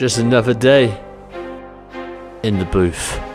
Just another day in the booth.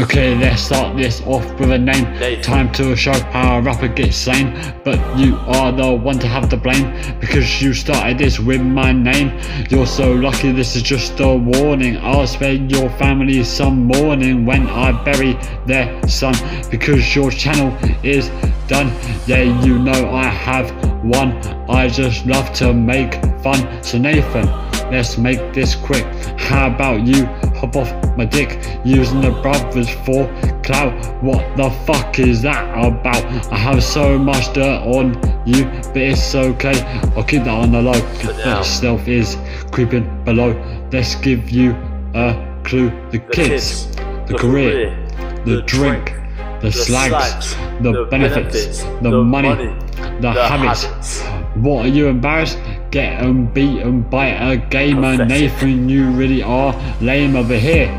Okay, let's start this off with a name. Time to show how a rapper gets slain. But you are the one to have the blame because you started this with my name. You're so lucky, this is just a warning. I'll spare your family some mourning when I bury their son because your channel is done. Yeah, you know I have one. I just love to make fun. So, Nathan. Let's make this quick. How about you hop off my dick using the brothers for clout? What the fuck is that about? I have so much dirt on you, but it's okay. I'll keep that on the low. But stealth is creeping below. Let's give you a clue. The, kids, kids, the, the career, career, the, the drink, drink, the, slags, slags, the, the benefits, benefits, the, the money, money, the, the habits. habits. What are you embarrassed? Get 'em beaten by a gamer. Nathan, you really are lame over here.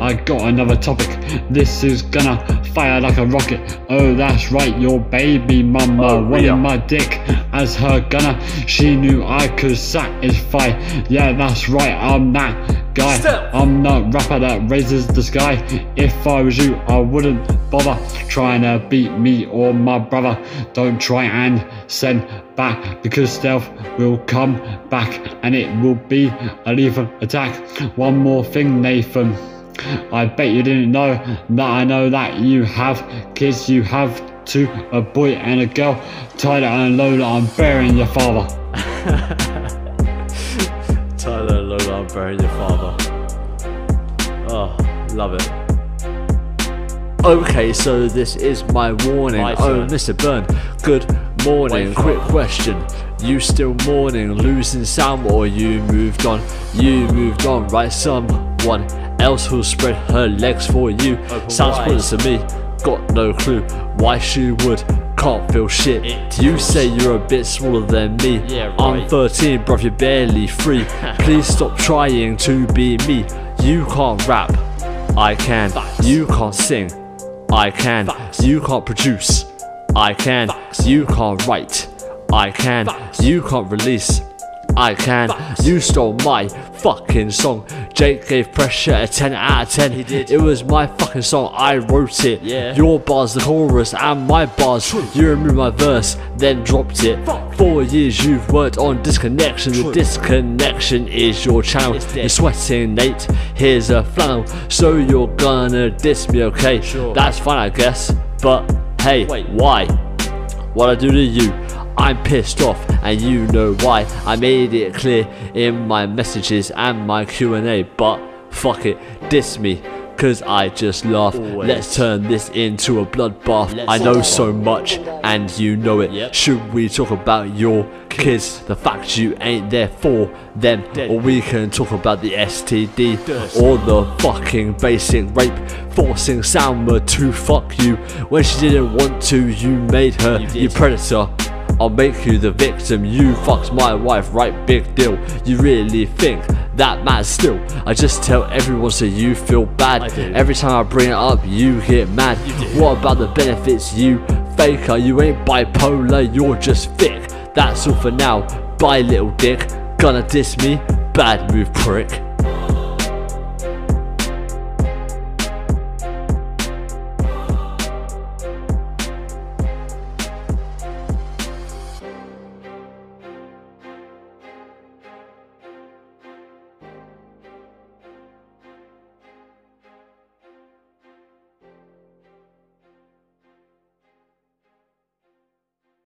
I got another topic. This is gonna fire like a rocket. Oh, that's right, your baby mama Oh, wanted Rhea. my dick as her gunner. She knew I could satisfy. Yeah, that's right, I'm that guy. Step. I'm the rapper that raises the sky. If I was you, I wouldn't bother trying to beat me or my brother. Don't try and send back because stealth will come back and it will be a lethal attack. One more thing, Nathan. I bet you didn't know that I know that you have kids. You have two, a boy and a girl. Tyler and Lola, I'm burying your father. Tyler and Lola, I'm burying your father. Oh, love it. Okay, so this is my warning. My oh. Mr. Byrne, good morning. Wait Quick question. You still mourning, losing sound, or you moved on? You moved on, right? Someone else who'll spread her legs for you. Oh, Sounds pointless to me. Got no clue why she would. Can't feel shit. It You say you're a bit smaller than me. Yeah, I'm 13, bruv, you're barely free. Please stop trying to be me. You can't rap. I can. Facts. You can't sing. I can. Facts. You can't produce. I can. Facts. You can't write. I can. You can't release. I can. You stole my fucking song. Jake gave pressure a 10 out of 10. He did. It was my fucking song. I wrote it. Yeah. Your bars, the chorus, and my bars. True. You removed my verse, then dropped it. Fuck. Four years you've worked on disconnection. True. The disconnection is your channel. You're sweating, Nate. Here's a flannel. So you're gonna diss me, okay? Sure. That's fine, I guess. But hey, Wait. why? What I do to you? I'm pissed off, and you know why. I made it clear in my messages and my Q&A. But fuck it, diss me. Cause I just laugh. Always. Let's turn this into a bloodbath. Let's I know so much, and you know it. Yep. Should we talk about your kids? The fact you ain't there for them, Dead. or we can talk about the STD Dust. or the fucking basic rape, forcing Salma to fuck you when she didn't want to. You made her, You you, predator. I'll make you the victim. You fucked my wife, right? Big deal. You really think that matters still? I just tell everyone so you feel bad. Every time I bring it up, you get mad. You. What about the benefits? You faker, you ain't bipolar, you're just thick. That's all for now. Bye, little dick. Gonna diss me? Bad move, prick.